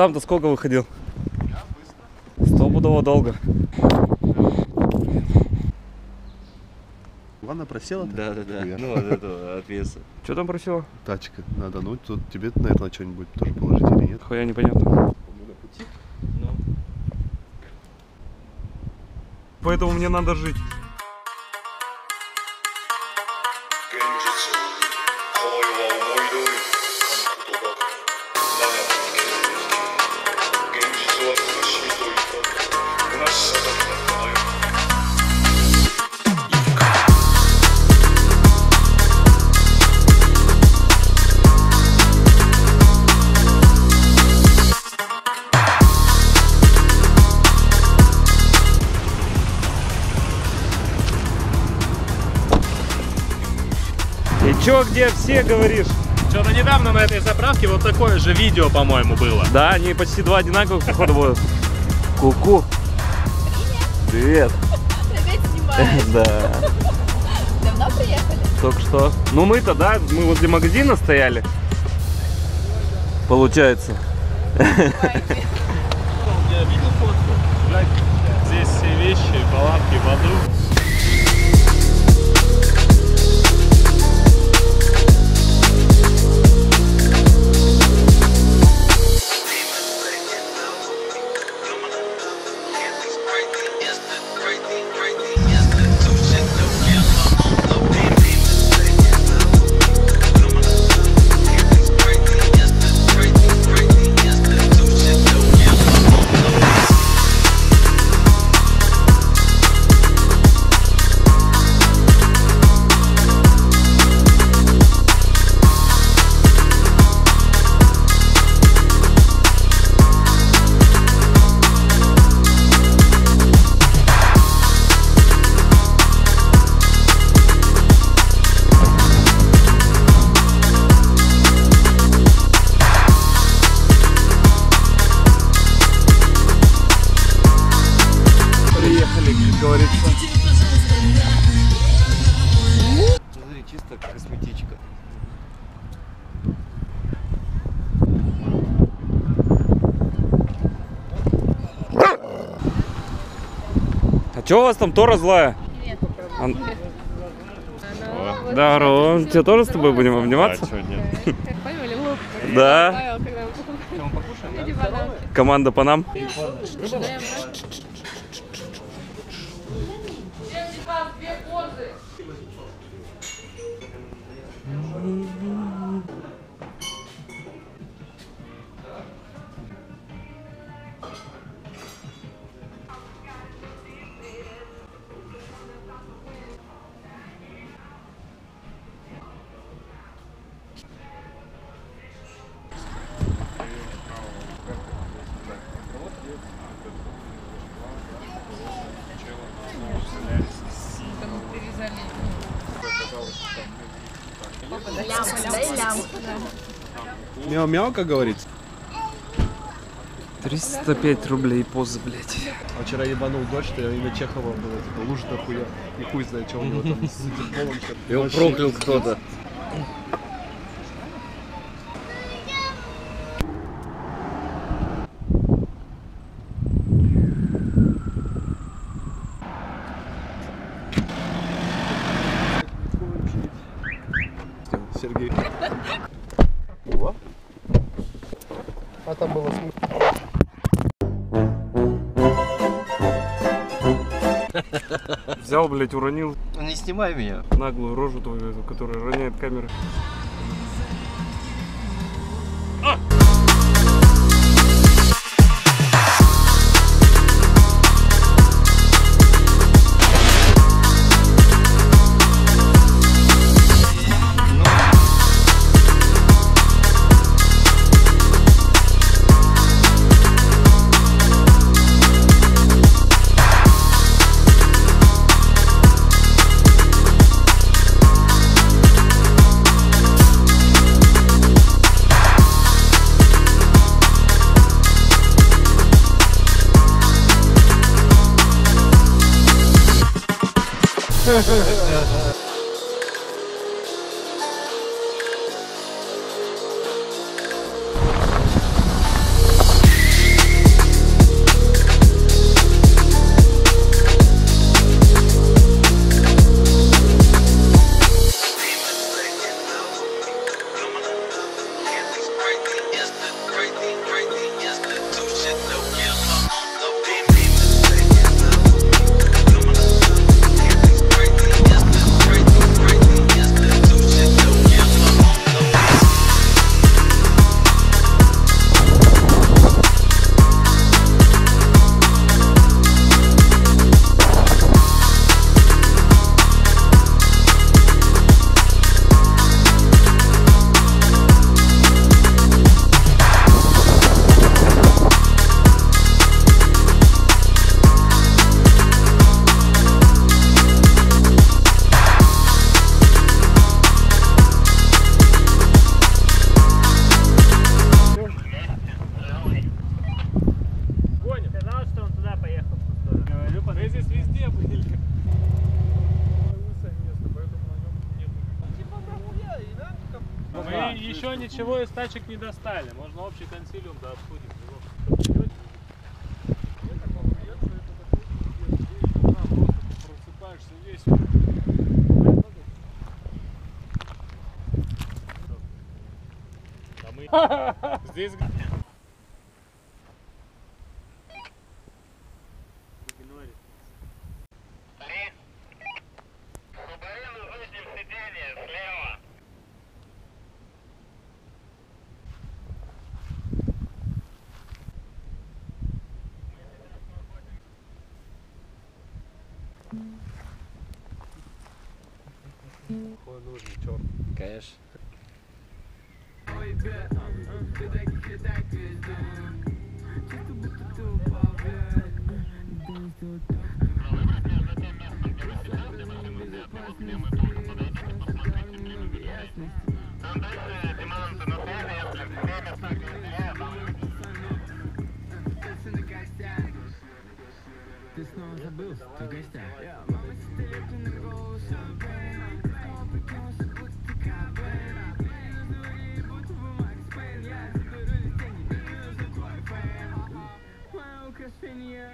сам-то сколько выходил? Стопудово долго. Ванна просела? Да, да, да. Ну, от этого, от веса. Что там просила? Тачка надо, ну тут тебе, наверное, что-нибудь тоже положить или нет? Хуя непонятно. Ну, Поэтому мне надо жить. Где все, говоришь? Что-то недавно на этой заправке вот такое же видео, по-моему, было. Да, они почти два одинаковых, походу, будут. Ку-ку. Привет. Опять снимаешь. Да, Давно приехали? только что. Ну мы-то, да, мы возле магазина стояли. Получается. Я видел фотку? Блядь, здесь все вещи, палатки, воду. Чё у вас там Тора злая? Нет. Да, Ром, тебе тоже с тобой будем обниматься? чё нет? Да. Команда по нам. Мяу-мяу, как говорится. 305 рублей позы, блядь. А вчера ебанул дождь, что имя Чехова было, типа, лужа хуя. И хуй знает, что у него там с дипломом. всё. Его проклял кто-то. Взял, блядь, уронил Ну, Не снимай меня. наглую рожу твою, эту, которая роняет камеры. Ha ha ha ha. Тачек не достали. Можно общий консилиум да обсудим. мы здесь Конечно. Ты снова забылся, ты в гостях. Украшение,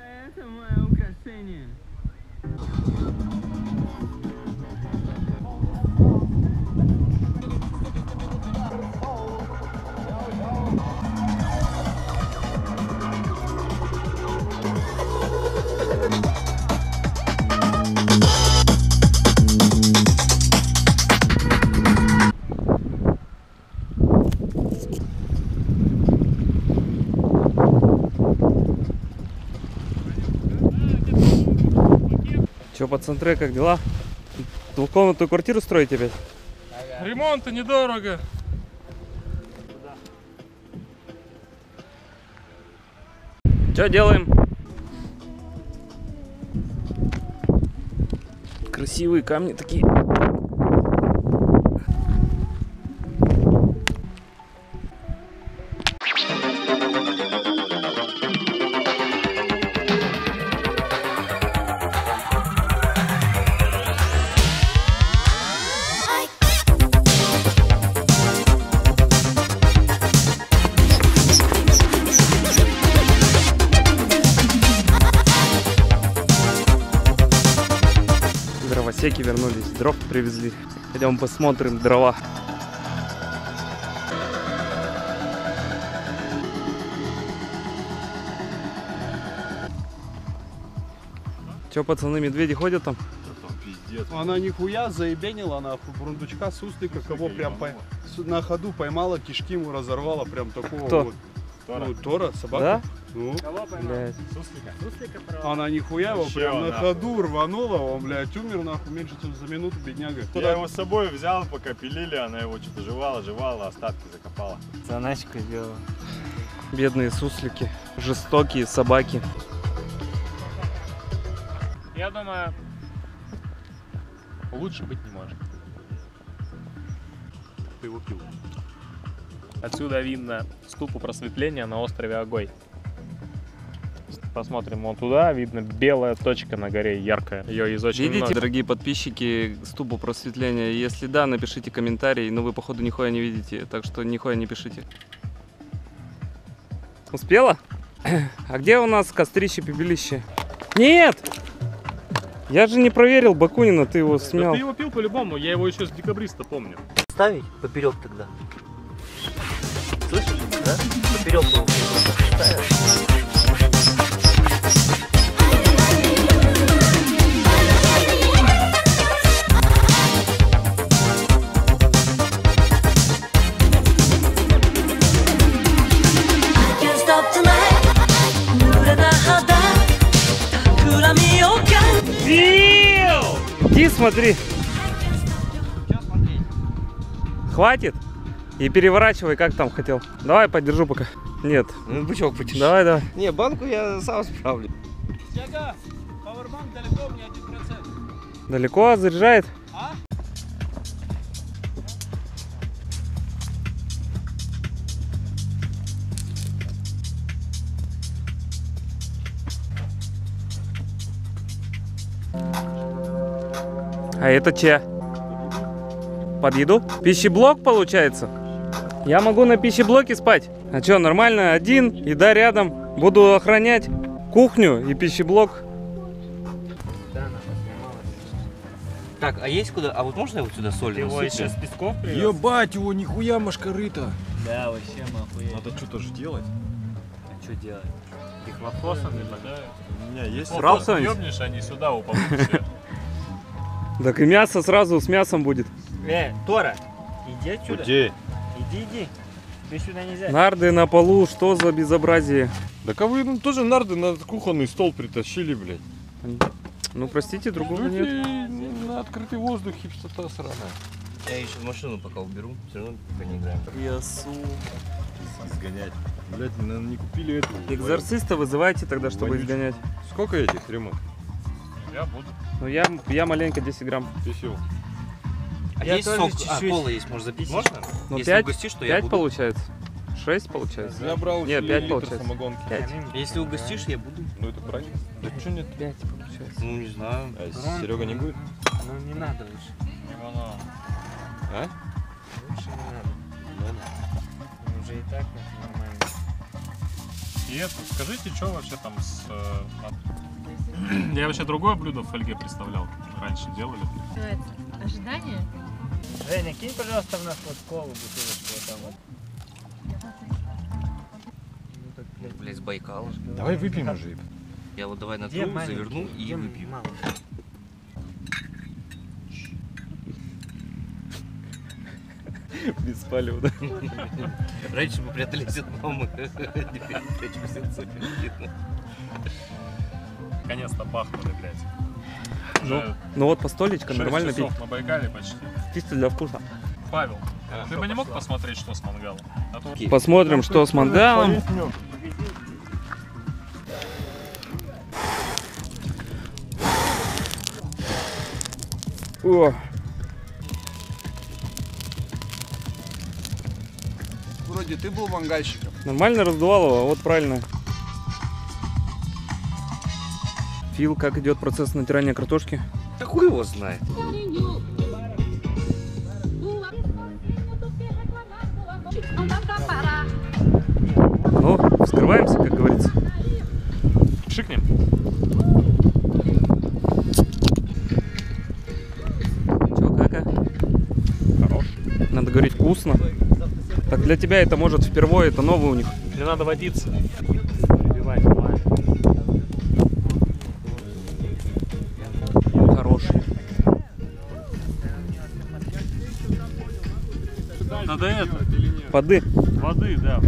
это мое украшение. Че, по центре, как дела? Двухкомнатную квартиру строите опять? Ремонта недорого. Что делаем? Красивые камни такие. Пойдем посмотрим дрова. Че, пацаны, медведи ходят там? Она нихуя заебенила, нахуй, бурундучка, суслика, кого прям по- с- на ходу поймала, кишки ему разорвала, прям такого Кто? вот. Ну, Тора, собака. Да? Ну, Блядь. она нихуя его Вообще прям на нахуй. ходу рванула, он, блядь, умер, нахуй, меньше чем за минуту, бедняга. Я его с собой взял, пока пилили, она его что-то жевала, жевала, остатки закопала. Заначку сделал. Бедные суслики, жестокие собаки. Я думаю, лучше быть не может. Ты его пил. Отсюда видно ступу просветления на острове Огой. Посмотрим вон туда. Видно белая точка на горе, яркая. Ее из очень Видите, много. дорогие подписчики, ступу просветления? Если да, напишите комментарий, но вы, походу, нихуя не видите, так что нихуя не пишите. Успела? А где у нас кострище, пепелище? Нет! Я же не проверил Бакунина, ты его Да снял. ты его пил по-любому, я его еще с декабриста помню. Ставить поперек тогда. Слышишь, да? Поперек его смотри. Хватит? И переворачивай, как там хотел. Давай, подержу пока. Нет. Ну, бычок потеши. Давай, давай. Не, банку я сам справлю. Тяга, пауэрбанк далеко, мне 1%. Далеко заряжает? А это че? Под еду? Пищеблок получается? Я могу на пищеблоке спать? А что, нормально? Один, еда рядом. Буду охранять кухню и пищеблок. Так, а есть куда? А вот можно его сюда соль Ты его насыпать? еще с песков привез? Ебать его, нихуя машкарыта. Да, вообще охуеть. Надо что-то же делать. А что делать? Дихлофосом либо, да? У меня есть... Что-нибудь? Ёбнешь, они сюда упадут все. Так и мясо сразу с мясом будет. Э, Тора, иди отсюда. Где? Иди, иди. Ты сюда нельзя. Нарды на полу, что за безобразие? Так а вы ну, тоже нарды на кухонный стол притащили, блядь. Ну, простите, другого Люди нет. на открытый воздух хипстота сраная. Я еще машину пока уберу, все равно пока не играем. Ясу. Сгонять. Блядь, наверное, не купили эту. Экзорциста вызывайте тогда, чтобы Вонючку. изгонять. Сколько этих ремонт? Я буду. Ну, я, я маленько 10 грамм. Писил. А Я есть сок? А, чуть-чуть. кола есть, может запить можно? Ну, Если 5, угостишь, то я 5 буду. получается. 6 получается. Я брал Не, ли- 5 литр получается. самогонки. 5. Если угостишь, я буду. Ну это правильно. Да что нет? 5 получается. Ну, не знаю. А Серега не будет? Ну, не надо лучше. Не волнуй. А? Лучше не надо. Ну, Уже и так нормально. И это, скажите, что вообще там с... Я вообще другое блюдо в фольге представлял. Раньше делали. Ожидание? Женя, кинь, пожалуйста, в нас вот колу, бутылочку вот там вот. Ну, Блять, с Байкала. Давай выпьем уже. Я вот давай Где натру, маленький? заверну и Где выпью. Без палева, да? Раньше мы прятались от мамы. Теперь прячемся от Софии. Наконец-то бахнули, блядь. Ну, Уже ну вот по столечко шесть нормально пить. на Байкале почти. Чисто для вкуса. Павел, ты бы не мог посмотреть, что с мангалом? А то Посмотрим, что с мангалом. О, Вроде ты был мангальщиком. нормально раздувал его, вот правильно. Фил, как идет процесс натирания картошки? Да хуй его знает. Ну, вскрываемся, как говорится. Шикнем. Чё, кака? Хорош. Надо говорить вкусно. Так для тебя это может впервые, это новый у них. Не надо водиться. Надо это, Воды. воды, да.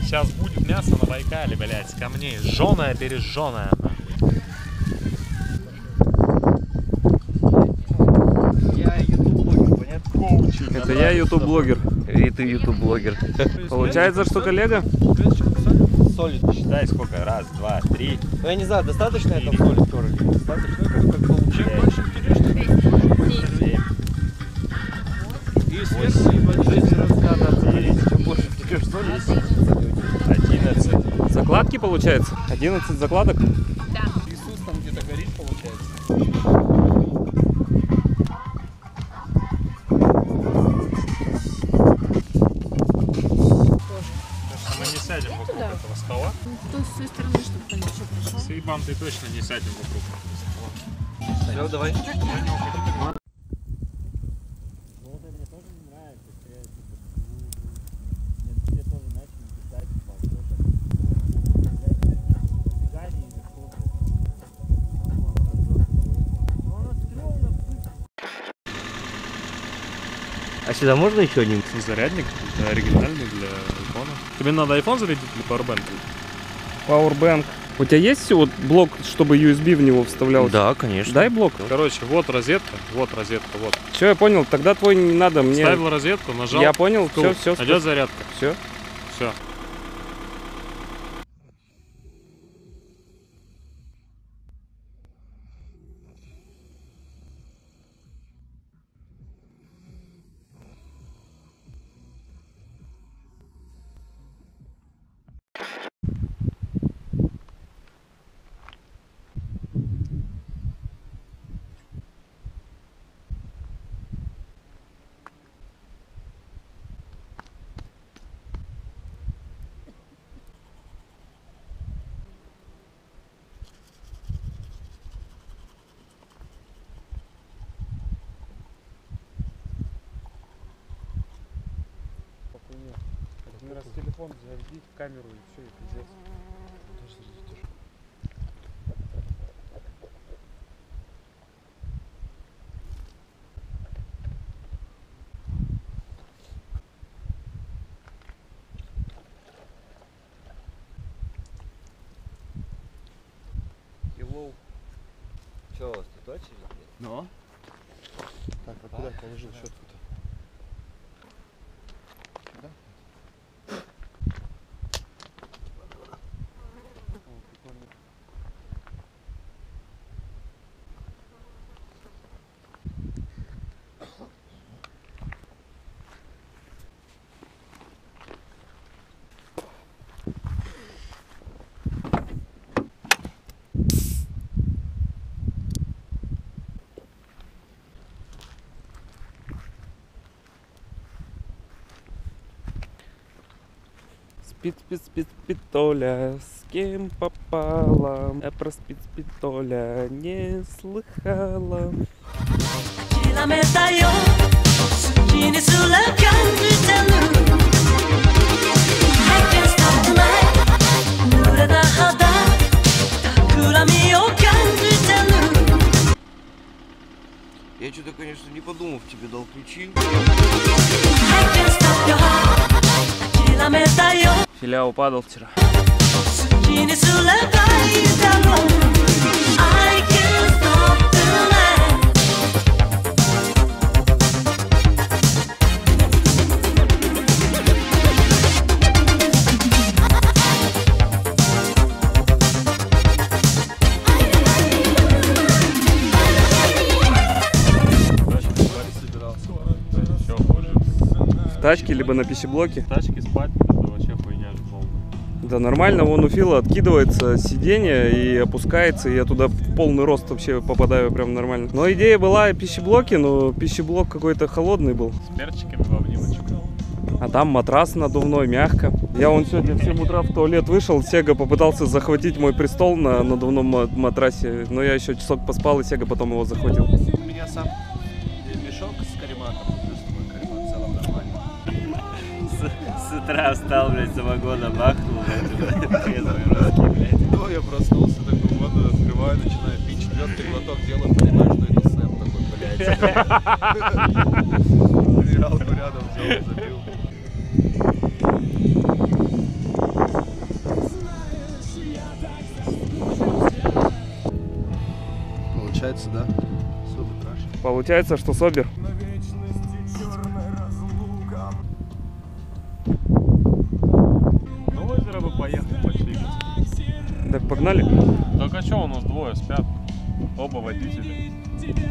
Сейчас будет мясо на Байкале, блядь, камней. Жженое, пережженое. Это я ютуб-блогер. И ты ютуб-блогер. Получается, что коллега? соли. Считай сколько, раз, два, три. Ну я не знаю, достаточно это соли терли? Достаточно, как ну, получилось. Чем. Чем больше берешь Закладки получается? 11 закладок? Сюда можно еще один? Зарядник это оригинальный для айфона. Тебе надо iPhone зарядить или Powerbank? Powerbank. У тебя есть вот блок, чтобы USB в него вставлялся? Да, конечно. Дай блок. Короче, вот розетка, вот розетка, вот. Все, я понял, тогда твой не надо мне. Ставил розетку, нажал. Я понял, все, все. Идет зарядка. Все. Все. Один раз телефон заряди в камеру и все, и пиздец. Hello. Че у вас тут очередь? Ну? Так, а куда я положил щетку-то? Сюда? О, прикольно спит, спит, спит, спит с кем попала, а про спит, спит не слыхала. Я что-то, конечно, не подумав, тебе дал ключи филиал Падлтера. тачке, либо на пищеблоке. Тачки спать. Да нормально, вон у Фила откидывается сиденье и опускается, и я туда в полный рост вообще попадаю прям нормально. Но идея была пищеблоки, но пищеблок какой-то холодный был. С перчиками в обнимочку. А там матрас надувной, мягко. Я вон сегодня в 7 утра в туалет вышел, Сега попытался захватить мой престол на надувном ма- матрасе, но я еще часок поспал, и Сега потом его захватил. У меня сам мешок с карематом, плюс мой каремат в целом нормально. С, с утра встал, блядь, самогона бахнул, Ну, я проснулся, такую воду открываю, начинаю пить, четвертый глоток делаю, понимаю, что это Сэм такой, блядь. Реалку рядом взял, запил. Получается, да? Получается, что Собер. Погнали? Так а что у нас двое спят? Оба водители.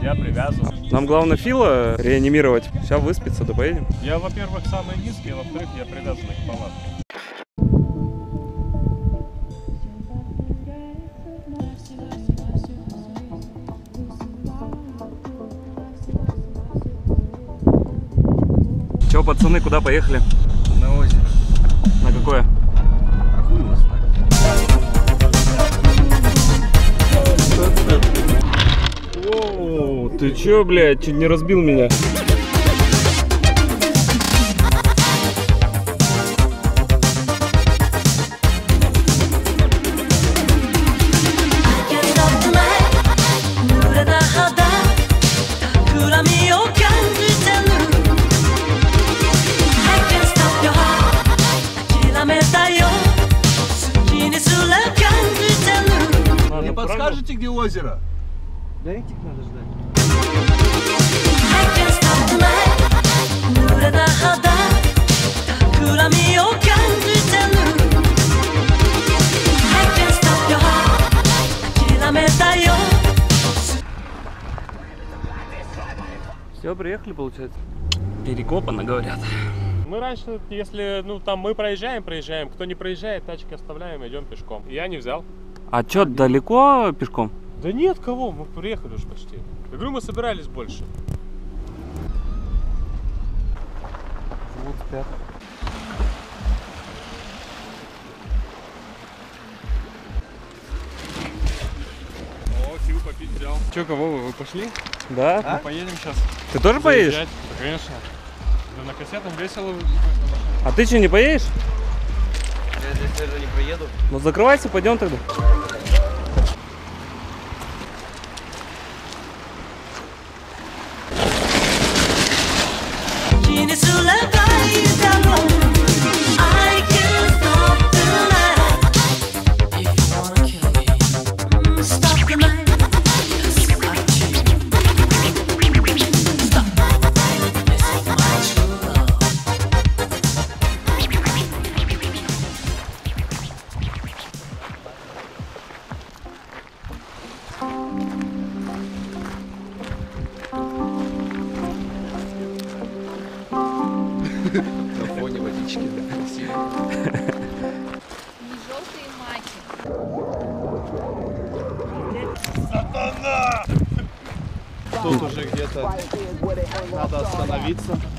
Я привязан. Нам главное Фила реанимировать. Сейчас выспится, да поедем. Я, во-первых, самый низкий, а во-вторых, я привязан к палатке. Че, пацаны, куда поехали? На озеро. На какое? Ты чё, блядь, чуть не разбил меня? Не подскажете, где озеро? I can't stop the night 濡れた肌企みを感じてる I can't stop your heart 諦めたよ Все, приехали, получается. Перекопано, говорят. Мы раньше, если, ну, там мы проезжаем, проезжаем, кто не проезжает, тачки оставляем, идем пешком. Я не взял. А чё, далеко пешком? Да нет, кого, мы приехали уже почти. Я говорю, мы собирались больше. Вот спят. О, Фил попить взял. Че, кого вы, вы пошли? Да? Мы поедем сейчас. Ты тоже поедешь? Заезжать? Да, конечно. Да на кассетах весело. А ты что, не поедешь? Я здесь, наверное, не проеду. Ну закрывайся, пойдем тогда.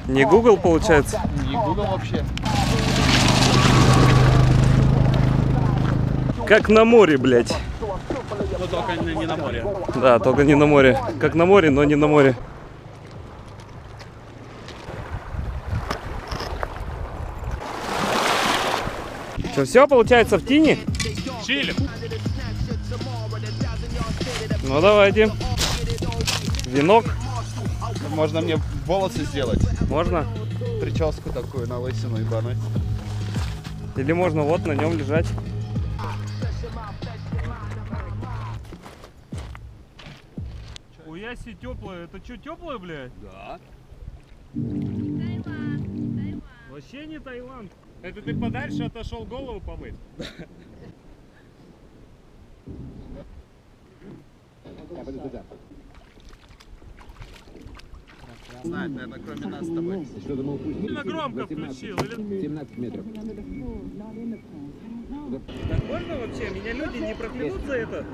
Не Google, получается? Не Google вообще. Как на море, блядь. Ну только не на море. Да, только не на море. Как на море, но не на море. Что, все получается в тени? Чили. Ну давайте. Венок. Можно мне волосы сделать? Можно? Прическу такую на лысину и банать. Или можно вот на нем лежать. Уяси теплое. Это что, теплое, блядь? Да. Вообще не Таиланд. Это ты подальше отошел голову помыть? Знает, наверное, кроме нас с тобой. Сильно громко включил. Или... 17 метров. Так можно вообще? Меня люди не проклянут за это?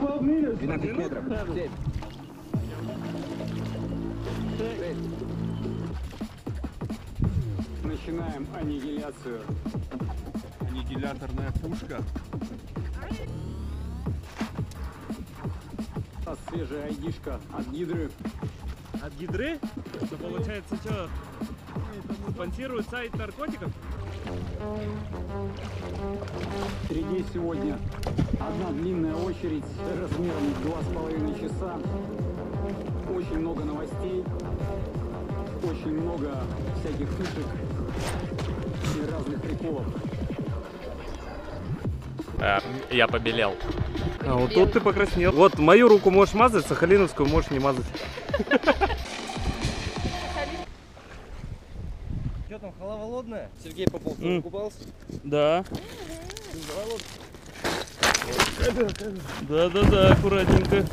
12 метров. 7. Начинаем аннигиляцию. Аннигиляторная пушка. А Свежая айдишка от гидры. От гидры? Это получается что? Спонсирует сайт наркотиков? Впереди сегодня одна длинная очередь размером в два с половиной часа. Очень много новостей, очень много всяких фишек и разных приколов. Я побелел. А вот тут ты покраснел. Вот мою руку можешь мазать, сахалиновскую можешь не мазать. М. купался? Да. Да-да-да, аккуратненько.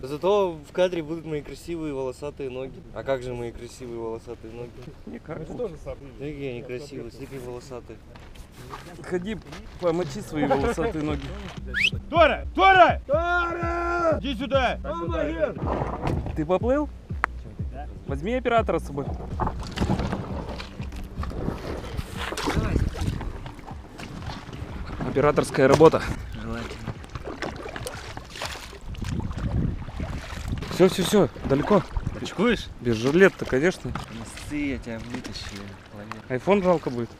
Зато в кадре будут мои красивые волосатые ноги. А как же мои красивые волосатые ноги? Никак. Смотри, какие они красивые, какие волосатые. Ходи, помочи свои волосатые ноги. Тора! Тора! Тора! Иди сюда! Ты поплыл? Возьми оператора с собой. Операторская работа. Желательно. Все, все, все, далеко. Очкуешь? Без жилета, конечно. Носы я тебя. Молодец. Айфон жалко будет.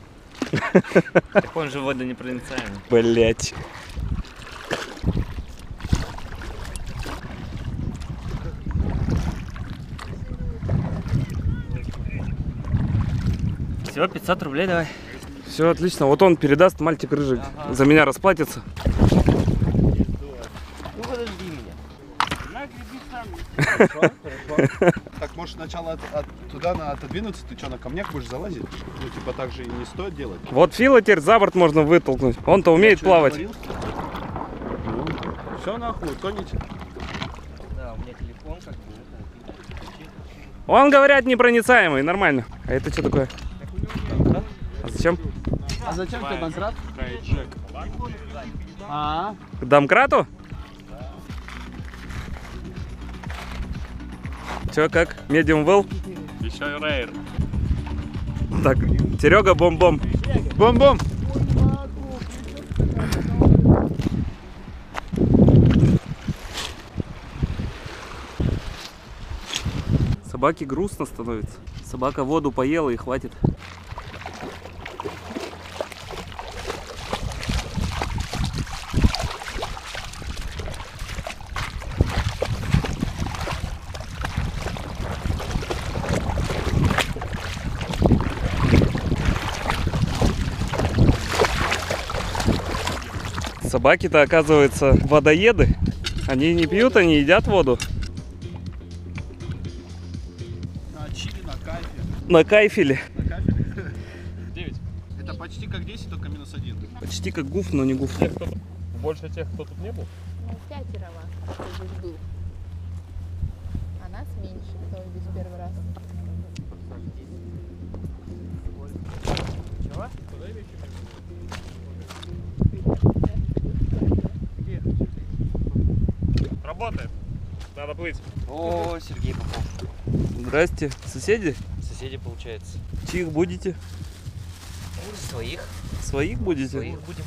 Так он же водонепроницаемый. Блять. Все, 500 рублей давай. Все отлично. Вот он передаст мальчик рыжик. За меня расплатится. Ну подожди меня. Так, может, сначала от- от- туда на, отодвинуться, ты что, на камнях будешь залазить? Ну, типа, так же и не стоит делать. Вот Фила теперь за борт можно вытолкнуть. Он-то умеет плавать. Все нахуй, тоните. Да, у меня телефон как бы. Он, говорят, непроницаемый, нормально. А это что такое? А зачем? А зачем тебе контракт? А, К домкрату? Че, как? Medium well? Еще и рейр. Так, Серега, бом-бом. Бом-бом! Собаке грустно становится. Собака воду поела и хватит. Собаки-то, оказывается, водоеды. Они не пьют, они едят воду. На чили, на кайфе. На кайфеле. На кайфе. 9. Это почти как 10, только минус 1. Почти как гуф, но не гуф. Больше тех, кто тут не был? Ну, пятеро вас, кто здесь был. А нас меньше, кто здесь первый раз. Работает. Надо плыть. О, Сергей Попов. Здрасте, соседи. Соседи, получается. Чьих будете? Своих. Своих будете? Своих будем.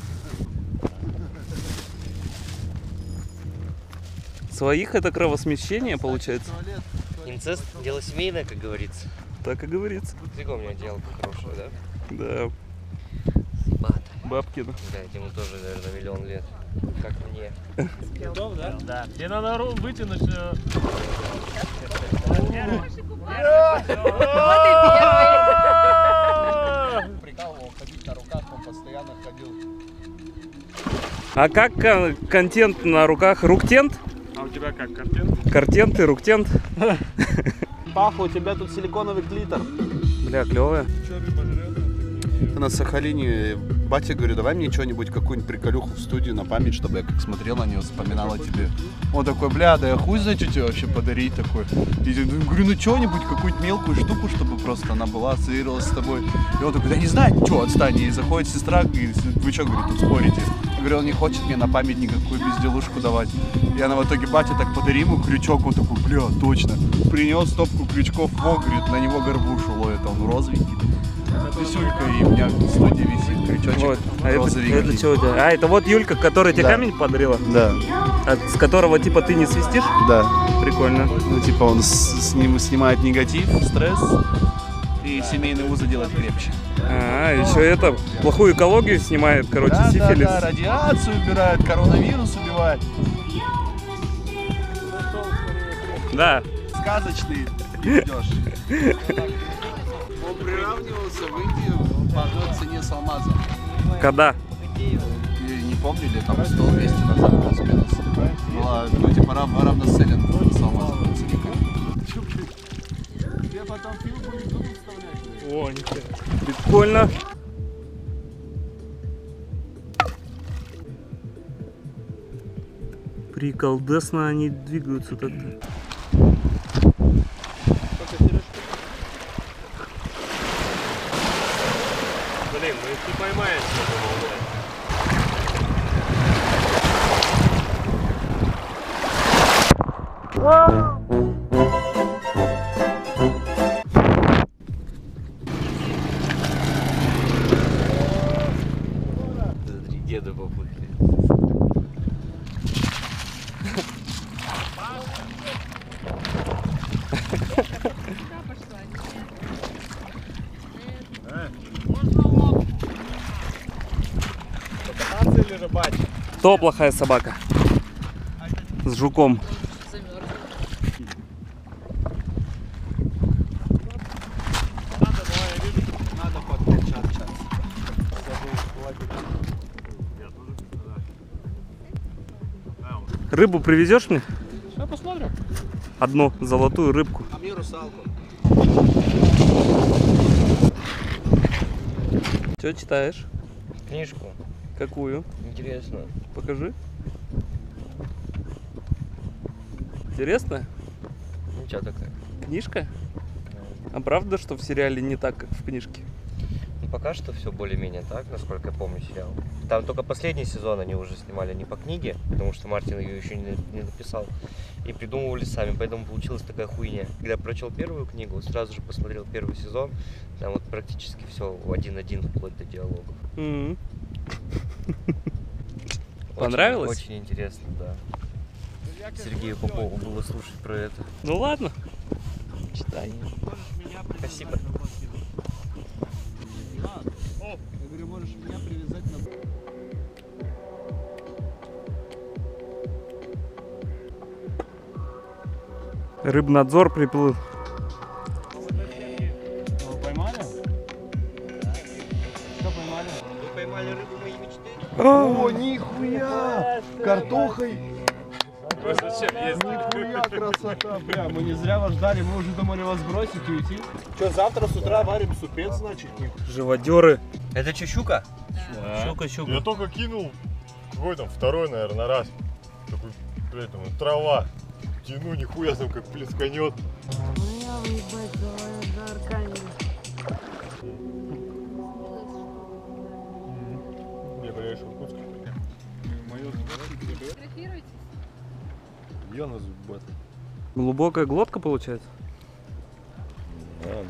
Своих это кровосмещение получается? Инцест – дело семейное, как говорится. Так и говорится. Фига у меня делка хорошая, да? Да. Бабкина. Да, ему тоже, наверное, миллион лет. Как мне. Готов, да? Да. Тебе надо ру- вытянуть. э, Прикалывал ходить на руках, он постоянно ходил. А как кон- контент на руках? Руктент? А у тебя как, картинка? Картент и руктент? Паха, у тебя тут силиконовый клитор. Бля, клевая. На Сахалине батя говорю, давай мне что-нибудь, какую-нибудь приколюху в студию на память, чтобы я как смотрел на нее, о тебе. Он такой, бля, да я хуй знаю, что тебе вообще подарить такой. И я говорю, ну что-нибудь, какую-нибудь мелкую штуку, чтобы просто она была, ассоциировалась с тобой. И он такой, да не знаю, что, отстань. И заходит сестра, говорит, вы что, говорит, тут спорите? Я говорю, он не хочет мне на память никакую безделушку давать. И она в итоге, батя, так подари ему крючок, он такой, бля, точно. Принес стопку крючков, во, говорит, на него горбушу ловит, он розовенький. Писюлька, и у меня в студии висит крючочек Вот. А это, это что у тебя? А, это вот Юлька, которая тебе Да. камень подарила? Да, А с которого типа ты не свистишь? да. Прикольно. Ну, типа он с, с ним снимает негатив, стресс, и семейные узы делает крепче. А, еще это, плохую экологию снимает, короче, да, сифилис. да, да, радиацию убирает, коронавирус убивает. Да. Сказочный идешь. Приравнивался в Индию по одной цене с алмазом. Когда? Не помню, или там 100-200 назад плюс-минус. Была, ну, типа, рав, равноценен с алмазом ценником. Я потом фил будет вставлять. О, нихуя. Прикольно. Приколдесно они двигаются так-то. Кто плохая собака? С жуком. Рыбу привезешь мне? Сейчас посмотрим. Одну золотую рыбку. А мне русалку. Что читаешь? Книжку. Какую? Интересно. Покажи. Интересно? Ничего такая. Книжка? А правда, что в сериале не так, как в книжке? Ну, пока что все более-менее так, насколько я помню сериал. Там только последний сезон они уже снимали не по книге, потому что Мартин ее еще не, не написал. И придумывали сами, поэтому получилась такая хуйня. Когда прочел первую книгу, сразу же посмотрел первый сезон, там вот практически все один-один вплоть до диалогов. М. Очень- Понравилось? Очень, интересно, да. Сергею Попову было слушать про это. Ну ладно. Читай. Спасибо. Я говорю, можешь меня привязать на... Рыбнадзор приплыл. Поймали? Что поймали? Вы поймали рыбу моей мечты? О, нихуя! Картохой! зачем ездить? Нихуя красота, бля, мы не зря вас ждали, мы уже думали вас бросить и уйти. Что, завтра с утра варим супец, значит? Живодеры. Это что, щука? Да. Щука, щука. Я только кинул, какой там, второй, наверное, раз. Такой, блядь, там, трава. Тяну, нихуя там как плесканет. Я На зубат. Глубокая глотка получается? Да,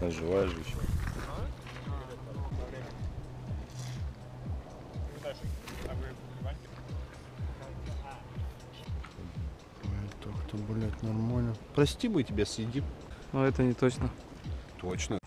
да. Живая же еще. Так-то, блядь, нормально. Прости, мы тебя съедим. Но это не точно. Точно.